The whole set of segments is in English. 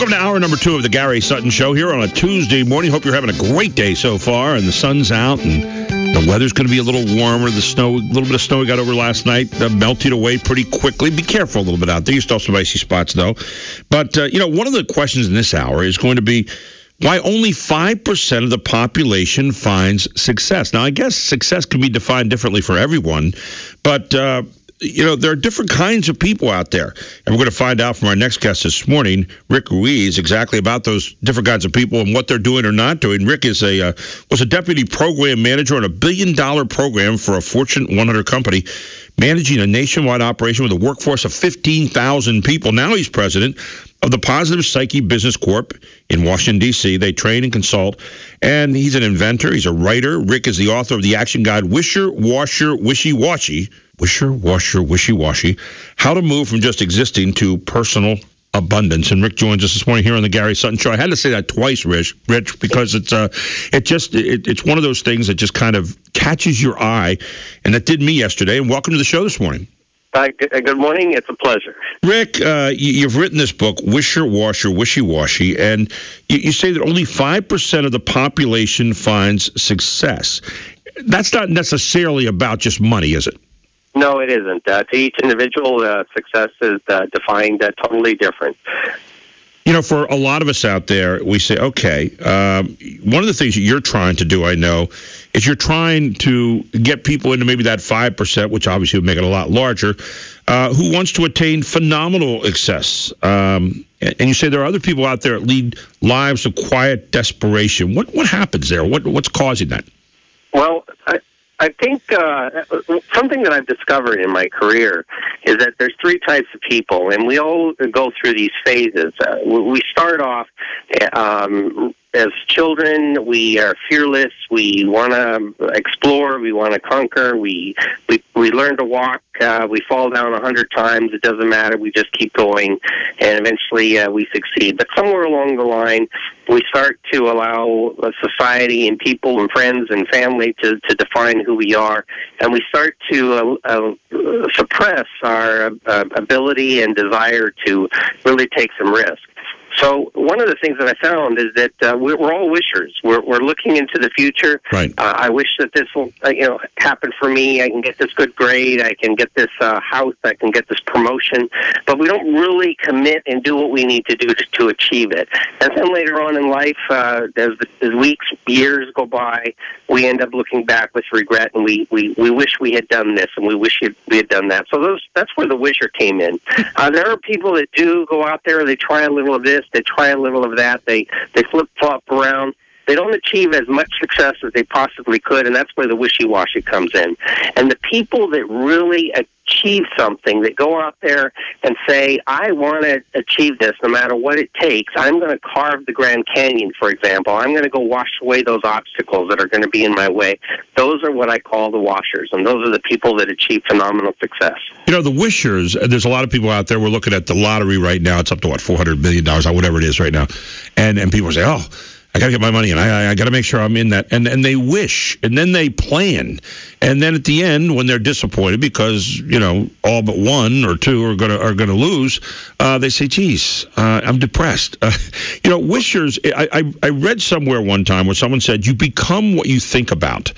Welcome to hour number two of the Gary Sutton Show here on a Tuesday morning. Hope you're having a great day so far, and the sun's out, and the weather's going to be a little warmer. The snow, a little bit of snow we got over last night, uh, melted away pretty quickly. Be careful a little bit out there. You still have some icy spots, though. But, uh, you know, one of the questions in this hour is going to be why only 5% of the population finds success. Now, I guess success can be defined differently for everyone, but uh, you know, there are different kinds of people out there. And we're going to find out from our next guest this morning, Rick Ruiz, exactly about those different kinds of people and what they're doing or not doing. Rick is a uh, was a deputy program manager on a billion dollar program for a Fortune 100 company, managing a nationwide operation with a workforce of 15,000 people. Now he's president of the Positive Psyche Business Corp in Washington, D.C. They train and consult, and he's an inventor. He's a writer. Rick is the author of the action guide Wisher, Washer, Wishy Washy wisher, washer, wishy washy, how to move from just existing to personal abundance. And Rick joins us this morning here on the Gary Sutton Show. I had to say that twice, Rich, Rich, because it's uh, it just it, it's one of those things that just kind of catches your eye, and that did me yesterday. And welcome to the show this morning. Uh, good morning. It's a pleasure. Rick, uh, you, have written this book, Wisher, Washer, Wishy Washy, and you, you say that only 5% of the population finds success. That's not necessarily about just money, is it? No, it isn't. Uh, to each individual, uh, success is uh, defined uh, totally different. You know, for a lot of us out there, we say, okay, um, one of the things that you're trying to do, I know, is you're trying to get people into maybe that 5%, which obviously would make it a lot larger, uh, who wants to attain phenomenal success. Um, and you say there are other people out there that lead lives of quiet desperation. What, what happens there? What, what's causing that? Well, I, I think uh, something that I've discovered in my career is that there's three types of people, and we all go through these phases. Uh, we start off um, as children, we are fearless. We want to explore. We want to conquer. We we we learn to walk. Uh, we fall down a hundred times. It doesn't matter. We just keep going, and eventually uh, we succeed. But somewhere along the line, we start to allow society and people and friends and family to to define who we are, and we start to uh, uh, suppress our uh, ability and desire to really take some risk. So one of the things that I found is that uh, we're, we're all wishers. We're, we're looking into the future. Right. Uh, I wish that this will, uh, you know, happen for me. I can get this good grade. I can get this uh, house. I can get this promotion. But we don't really commit and do what we need to do to, to achieve it. And then later on in life, uh, as, as weeks, years go by, we end up looking back with regret, and we we, we wish we had done this, and we wish we had done that. So those that's where the wisher came in. Uh, there are people that do go out there. They try a little of this they try a little of that. They they flip flop around. They don't achieve as much success as they possibly could, and that's where the wishy washy comes in. And the people that really achieve something, that go out there and say, I want to achieve this no matter what it takes. I'm going to carve the Grand Canyon, for example. I'm going to go wash away those obstacles that are going to be in my way. Those are what I call the washers, and those are the people that achieve phenomenal success. You know, the wishers, there's a lot of people out there. We're looking at the lottery right now. It's up to, what, $400 billion, or whatever it is right now. And, and people say, oh, I got to get my money and I, I got to make sure I'm in that. And and they wish, and then they plan, and then at the end, when they're disappointed because you know all but one or two are gonna are gonna lose, uh, they say, "Geez, uh, I'm depressed." Uh, you know, wishers. I, I I read somewhere one time where someone said, "You become what you think about,"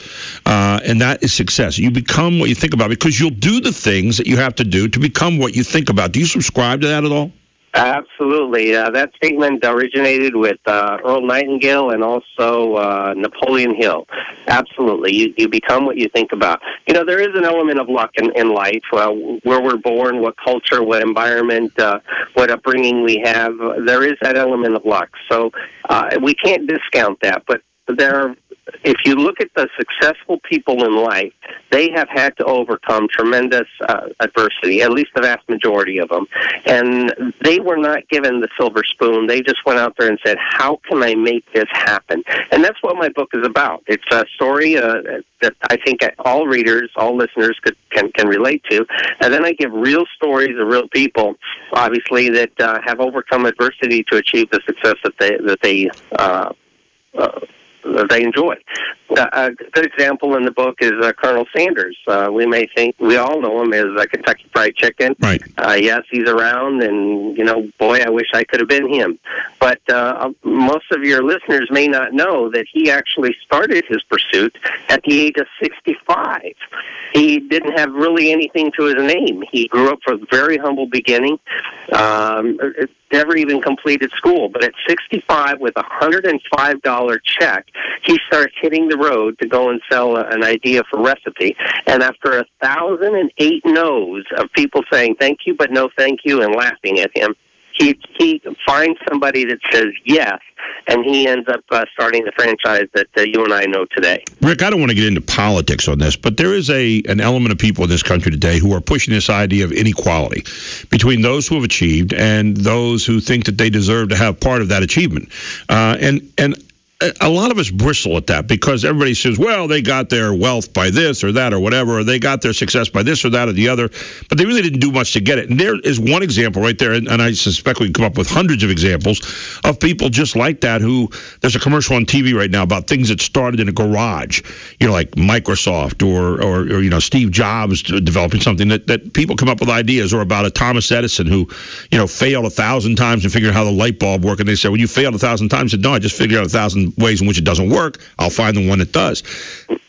uh, and that is success. You become what you think about because you'll do the things that you have to do to become what you think about. Do you subscribe to that at all? Absolutely. Uh, that statement originated with uh, Earl Nightingale and also uh, Napoleon Hill. Absolutely. You, you become what you think about. You know, there is an element of luck in, in life, uh, where we're born, what culture, what environment, uh, what upbringing we have. There is that element of luck. So uh, we can't discount that. But there are if you look at the successful people in life, they have had to overcome tremendous uh, adversity, at least the vast majority of them. And they were not given the silver spoon. They just went out there and said, How can I make this happen? And that's what my book is about. It's a story uh, that I think all readers, all listeners could, can, can relate to. And then I give real stories of real people, obviously, that uh, have overcome adversity to achieve the success that they, that they uh, uh, they enjoy. Uh, a good example in the book is uh, Colonel Sanders. Uh, we may think we all know him as uh, Kentucky Fried Chicken. Right. Uh, yes, he's around, and you know, boy, I wish I could have been him. But uh, most of your listeners may not know that he actually started his pursuit at the age of 65. He didn't have really anything to his name. He grew up from a very humble beginning. Um, never even completed school, but at 65 with a $105 check, he starts hitting the road to go and sell a, an idea for recipe. And after a thousand and eight no's of people saying thank you but no thank you and laughing at him, he he finds somebody that says yes, and he ends up uh, starting the franchise that uh, you and I know today. Rick, I don't want to get into politics on this, but there is a an element of people in this country today who are pushing this idea of inequality between those who have achieved and those who think that they deserve to have part of that achievement. Uh, and and a lot of us bristle at that because everybody says, well, they got their wealth by this or that or whatever, or they got their success by this or that or the other, but they really didn't do much to get it. And there is one example right there, and, and I suspect we can come up with hundreds of examples of people just like that who there's a commercial on TV right now about things that started in a garage, you know, like Microsoft or, or, or you know, Steve Jobs developing something that, that people come up with ideas or about a Thomas Edison who, you know, failed a thousand times and figured out how the light bulb worked. And they said, well, you failed a thousand times. I said, no, I just figured out a thousand ways in which it doesn't work, I'll find the one that does.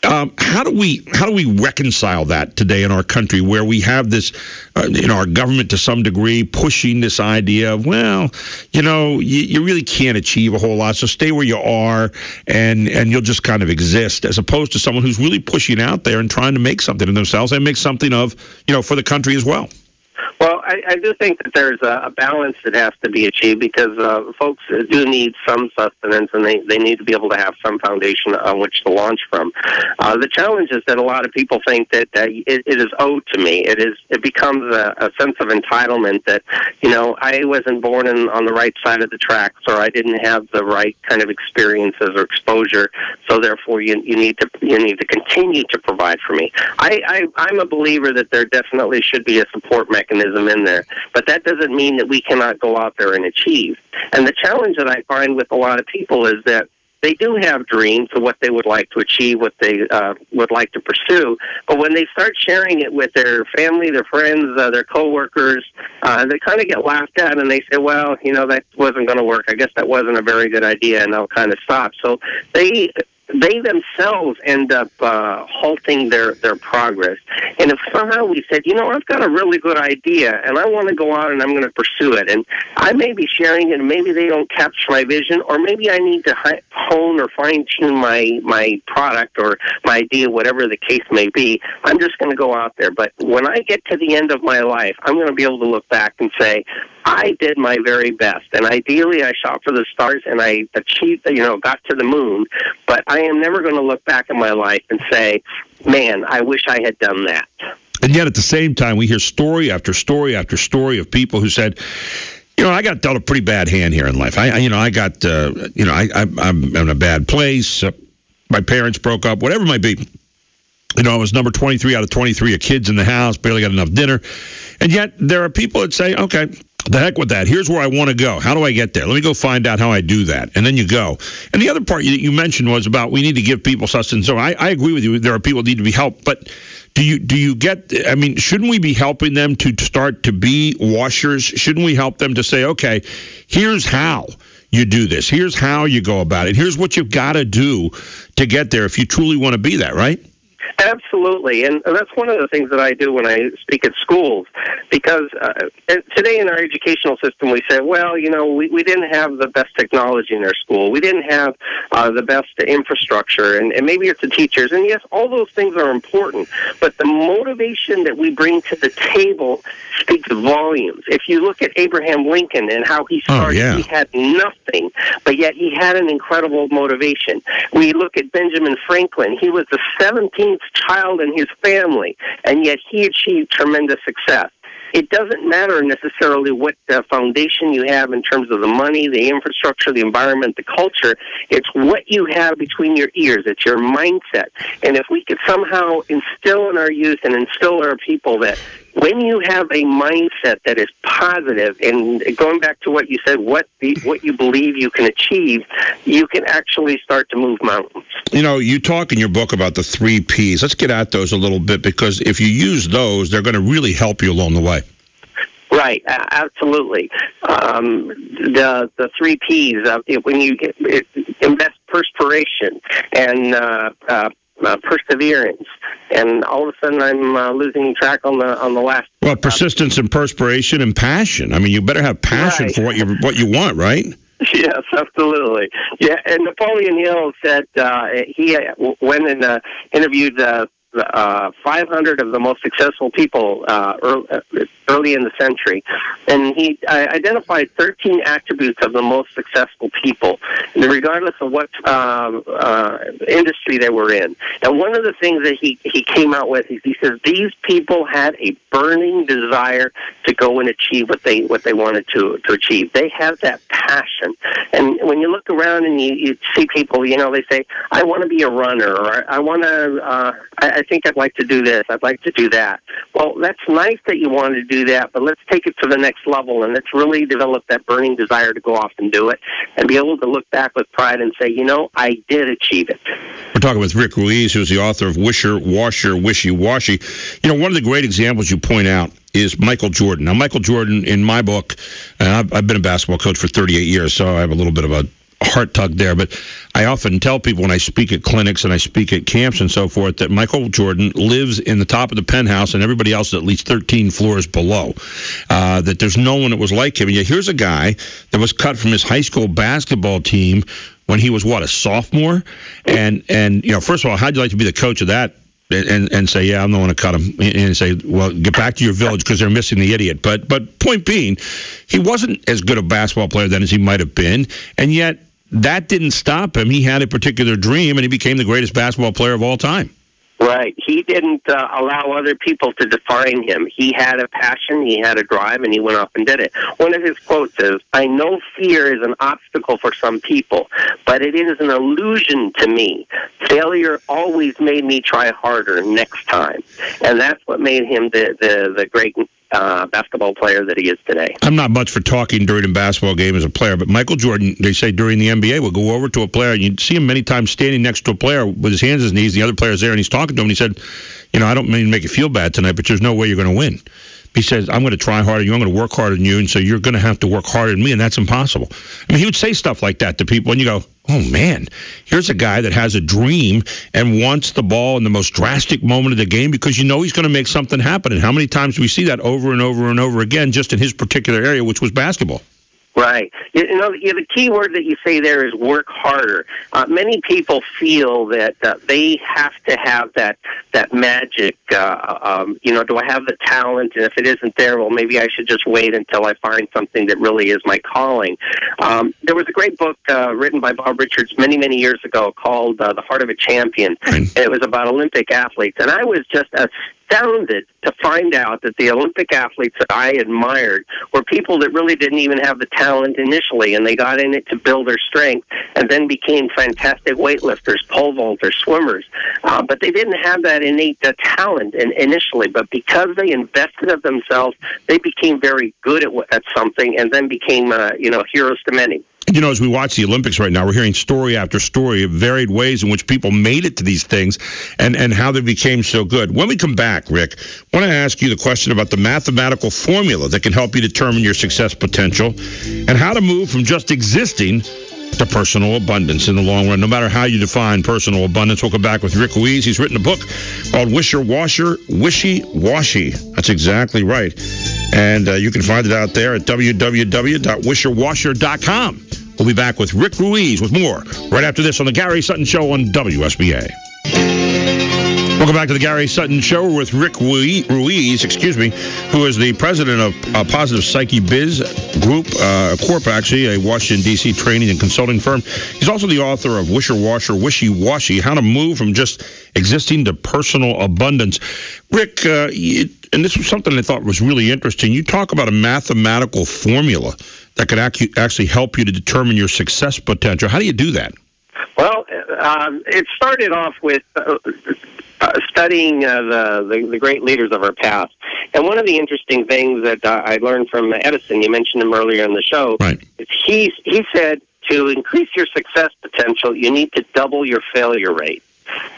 Um, how do we how do we reconcile that today in our country, where we have this, uh, know, our government to some degree pushing this idea of, well, you know, you, you really can't achieve a whole lot, so stay where you are, and and you'll just kind of exist, as opposed to someone who's really pushing out there and trying to make something of themselves and make something of, you know, for the country as well. I, I do think that there's a, a balance that has to be achieved because uh, folks do need some sustenance and they, they need to be able to have some foundation on which to launch from. Uh, the challenge is that a lot of people think that uh, it, it is owed to me. It is it becomes a, a sense of entitlement that you know I wasn't born in, on the right side of the tracks or I didn't have the right kind of experiences or exposure, so therefore you you need to you need to continue to provide for me. I, I I'm a believer that there definitely should be a support mechanism in there. But that doesn't mean that we cannot go out there and achieve. And the challenge that I find with a lot of people is that they do have dreams of what they would like to achieve, what they uh, would like to pursue. But when they start sharing it with their family, their friends, uh, their coworkers, uh, they kind of get laughed at, and they say, "Well, you know, that wasn't going to work. I guess that wasn't a very good idea," and they'll kind of stop. So they they themselves end up uh, halting their, their progress. And if somehow we said, you know, I've got a really good idea and I want to go out and I'm going to pursue it, and I may be sharing it and maybe they don't capture my vision, or maybe I need to hone or fine tune my, my product or my idea, whatever the case may be, I'm just going to go out there. But when I get to the end of my life, I'm going to be able to look back and say, I did my very best, and ideally, I shot for the stars and I achieved, you know, got to the moon. But I am never going to look back in my life and say, "Man, I wish I had done that." And yet, at the same time, we hear story after story after story of people who said, you know, I got dealt a pretty bad hand here in life. I, you know, I got, uh, you know, I, I, I'm in a bad place. Uh, my parents broke up, whatever it might be. You know, I was number 23 out of 23 of kids in the house, barely got enough dinner. And yet, there are people that say, okay, the heck with that. Here's where I want to go. How do I get there? Let me go find out how I do that. And then you go. And the other part that you mentioned was about we need to give people sustenance. So I, I agree with you. There are people who need to be helped. But do you do you get I mean, shouldn't we be helping them to start to be washers? Shouldn't we help them to say, okay, here's how you do this. Here's how you go about it. Here's what you've got to do to get there if you truly want to be that, right? Absolutely, and that's one of the things that I do when I speak at schools. Because uh, today in our educational system, we say, well, you know, we, we didn't have the best technology in our school, we didn't have uh, the best infrastructure, and, and maybe it's the teachers. And yes, all those things are important, but the motivation that we bring to the table speaks volumes. If you look at Abraham Lincoln and how he oh, started, oh, yeah. he had nothing, but yet he had an incredible motivation. We look at Benjamin Franklin; he was the 17th child and his family, and yet he achieved tremendous success. It doesn't matter necessarily what uh, foundation you have in terms of the money, the infrastructure, the environment, the culture. It's what you have between your ears. It's your mindset. And if we could somehow instill in our youth and instill in our people that when you have a mindset that is positive, and going back to what you said, what the, what you believe you can achieve, you can actually start to move mountains. You know, you talk in your book about the three P's. Let's get at those a little bit because if you use those, they're going to really help you along the way. Right, absolutely. Um, the the three P's uh, when you get, it, invest perspiration and uh, uh, uh, perseverance, and all of a sudden I'm uh, losing track on the on the last. Well, persistence and perspiration and passion. I mean, you better have passion Right. for what you what you want, right? Yes, absolutely. Yeah, and Napoleon Hill said uh, he uh, w- went and uh, interviewed uh, uh, 500 of the most successful people uh, early, early in the century, and he uh, identified 13 attributes of the most successful people, regardless of what uh, uh, industry they were in. And one of the things that he he came out with is he says these people had a burning desire to go and achieve what they what they wanted to to achieve. They have that passion, and when you look around and you, you see people, you know, they say, "I want to be a runner," or "I want to." Uh, I, I think I'd like to do this. I'd like to do that. Well, that's nice that you want to do that, but let's take it to the next level and let's really develop that burning desire to go off and do it, and be able to look back with pride and say, "You know, I did achieve it." We're talking with Rick Ruiz, who's the author of Wisher, Washer, Wishy Washy. You know, one of the great examples you point out is Michael Jordan. Now, Michael Jordan, in my book, and I've, I've been a basketball coach for 38 years, so I have a little bit of a heart tug there. But I often tell people when I speak at clinics and I speak at camps and so forth that Michael Jordan lives in the top of the penthouse and everybody else is at least 13 floors below. Uh, that there's no one that was like him. And yet here's a guy that was cut from his high school basketball team when he was what a sophomore, and and you know first of all, how'd you like to be the coach of that? And, and say, yeah, I'm the one to cut him, and say, well, get back to your village because they're missing the idiot. But but point being, he wasn't as good a basketball player then as he might have been, and yet that didn't stop him. He had a particular dream, and he became the greatest basketball player of all time. Right. He didn't uh, allow other people to define him. He had a passion, he had a drive, and he went off and did it. One of his quotes is, I know fear is an obstacle for some people, but it is an illusion to me. Failure always made me try harder next time. And that's what made him the, the, the great uh, basketball player that he is today. I'm not much for talking during a basketball game as a player, but Michael Jordan, they say during the NBA, will go over to a player, and you see him many times standing next to a player with his hands on his knees, the other player's there, and he's talking to him, and he said, you know, I don't mean to make you feel bad tonight, but there's no way you're going to win. He says, I'm going to try harder than you, I'm going to work harder than you, and so you're going to have to work harder than me, and that's impossible. I mean, he would say stuff like that to people, and you go, oh, man, here's a guy that has a dream and wants the ball in the most drastic moment of the game because you know he's going to make something happen. And how many times do we see that over and over and over again just in his particular area, which was basketball? Right. You know, the key word that you say there is work harder. Uh, many people feel that uh, they have to have that that magic. Uh, um, you know, do I have the talent? And if it isn't there, well, maybe I should just wait until I find something that really is my calling. Um, there was a great book uh, written by Bob Richards many, many years ago called uh, "The Heart of a Champion." Right. And it was about Olympic athletes, and I was just astounded to find out that the Olympic athletes that I admired were people that really didn't even have the talent initially, and they got in it to build their strength, and then became fantastic weightlifters, pole vaulters, swimmers. Uh, but they didn't have that innate uh, talent in, initially. But because they invested of themselves, they became very good at, at something, and then became, uh, you know, heroes to many. You know, as we watch the Olympics right now, we're hearing story after story of varied ways in which people made it to these things and, and how they became so good. When we come back, Rick, I want to ask you the question about the mathematical formula that can help you determine your success potential and how to move from just existing to personal abundance in the long run, no matter how you define personal abundance. We'll come back with Rick Ruiz. He's written a book called Wisher Washer, Wishy Washy. That's exactly right. And uh, you can find it out there at www.wisherwasher.com. We'll be back with Rick Ruiz with more right after this on the Gary Sutton Show on WSBA. Welcome back to the Gary Sutton Show We're with Rick Ruiz, excuse me, who is the president of uh, Positive Psyche Biz Group, uh, Corp, actually, a Washington, D.C. training and consulting firm. He's also the author of Wisher Washer, Wishy Washy, How to Move from Just Existing to Personal Abundance. Rick, uh, and this was something I thought was really interesting. You talk about a mathematical formula that could acu- actually help you to determine your success potential. How do you do that? Well, um, it started off with uh, uh, studying uh, the, the the great leaders of our past. And one of the interesting things that uh, I learned from Edison, you mentioned him earlier in the show, Right. is he he said to increase your success potential, you need to double your failure rate.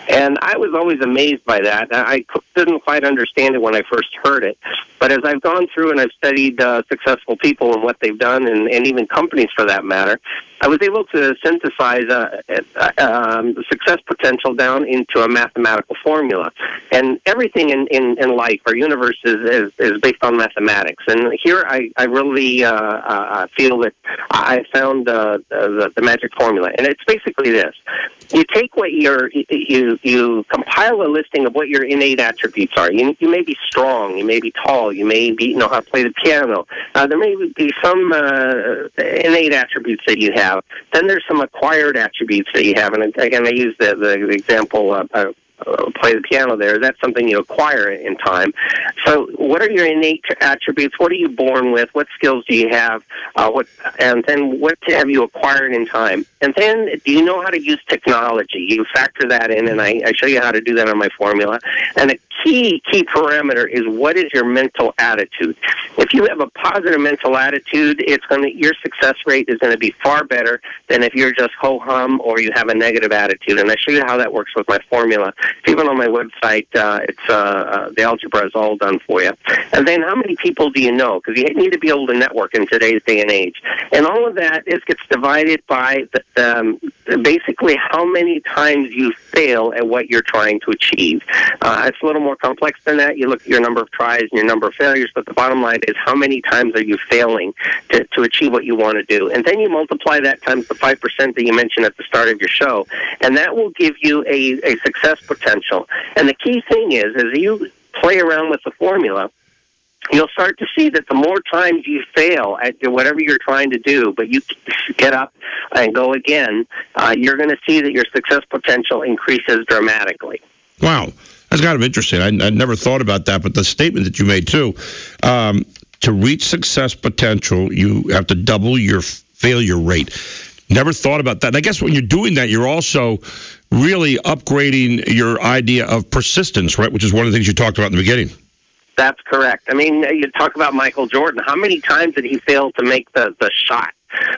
And I was always amazed by that. I c- didn't quite understand it when I first heard it. But as I've gone through and I've studied uh, successful people and what they've done, and, and even companies for that matter, I was able to synthesize uh, uh, um, success potential down into a mathematical formula. And everything in, in, in life, our universe is, is, is based on mathematics. And here I, I really uh, uh, feel that I found uh, the, the magic formula. And it's basically this. You take what your, you, you compile a listing of what your innate attributes are. You, you may be strong, you may be tall, you may be, know how to play the piano. Uh, there may be some uh, innate attributes that you have. Then there's some acquired attributes that you have. And again, I use the, the example uh, uh, play the piano there. That's something you acquire in time. So, what are your innate attributes? What are you born with? What skills do you have? Uh, what and then what have you acquired in time? And then, do you know how to use technology? You factor that in, and I, I show you how to do that on my formula. And a key key parameter is what is your mental attitude. If you have a positive mental attitude, it's going to your success rate is going to be far better than if you're just ho hum or you have a negative attitude. And I show you how that works with my formula. Even on my website, uh, it's uh, uh, the algebra is all done for you. And then, how many people do you know? Because you need to be able to network in today's day and age. And all of that is gets divided by the, um, basically how many times you fail at what you're trying to achieve. Uh, it's a little more complex than that. You look at your number of tries and your number of failures, but the bottom line is how many times are you failing to, to achieve what you want to do? And then you multiply that times the 5% that you mentioned at the start of your show, and that will give you a, a success potential. And the key thing is, as you play around with the formula, you'll start to see that the more times you fail at whatever you're trying to do, but you get up and go again, uh, you're going to see that your success potential increases dramatically. Wow. That's kind of interesting. I, I never thought about that, but the statement that you made too, um, to reach success potential, you have to double your failure rate. Never thought about that. And I guess when you're doing that, you're also really upgrading your idea of persistence, right? Which is one of the things you talked about in the beginning. That's correct. I mean, you talk about Michael Jordan. How many times did he fail to make the, the shot?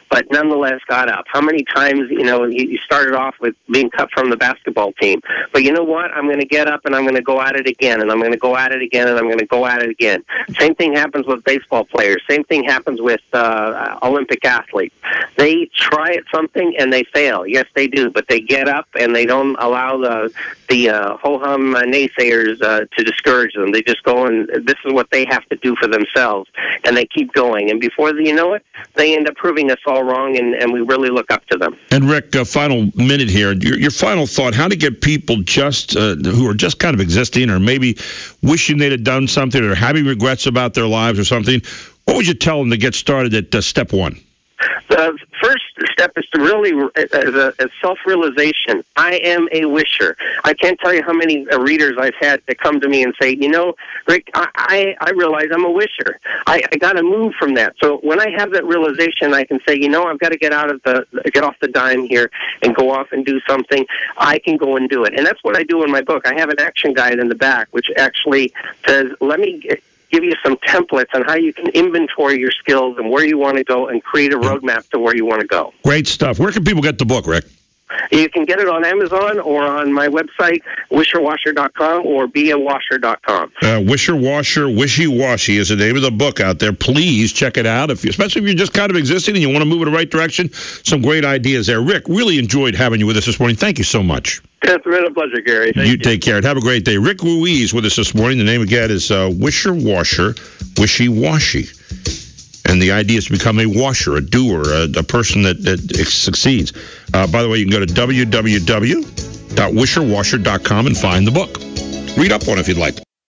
But nonetheless got up. How many times, you know, you started off with being cut from the basketball team, but you know what? I'm going to get up and I'm going to go at it again, and I'm going to go at it again, and I'm going to go at it again. Same thing happens with baseball players. Same thing happens with uh, Olympic athletes. They try at something and they fail. Yes, they do, but they get up and they don't allow the the uh, ho hum naysayers uh, to discourage them. They just go and this is what they have to do for themselves, and they keep going. And before you know it, they end up proving us all wrong, and, and we really look up to them. And Rick, uh, final minute here. Your, your final thought: How to get people just uh, who are just kind of existing, or maybe wishing they'd have done something, or having regrets about their lives, or something. What would you tell them to get started at uh, step one? The first step is to really, as a, a self-realization, I am a wisher. I can't tell you how many uh, readers I've had that come to me and say, you know, Rick, I, I, I realize I'm a wisher. I, I got to move from that. So when I have that realization, I can say, you know, I've got to get out of the, get off the dime here and go off and do something. I can go and do it. And that's what I do in my book. I have an action guide in the back, which actually says, let me give you some templates on how you can inventory your skills and where you want to go and create a roadmap to where you want to go. Great stuff. Where can people get the book, Rick? You can get it on Amazon or on my website, wisherwasher.com or beawasher.com. Uh, Wisher Washer, Wishy Washy is the name of the book out there. Please check it out, if you, especially if you're just kind of existing and you want to move in the right direction. Some great ideas there. Rick, really enjoyed having you with us this morning. Thank you so much. It's been a pleasure, Gary. Thank you, you take care and have a great day. Rick Ruiz with us this morning. The name again is uh, Wisher Washer, Wishy Washy. And the idea is to become a washer, a doer, a, a person that, that succeeds. Uh, by the way, you can go to www.wisherwasher.com and find the book. Read up on it if you'd like.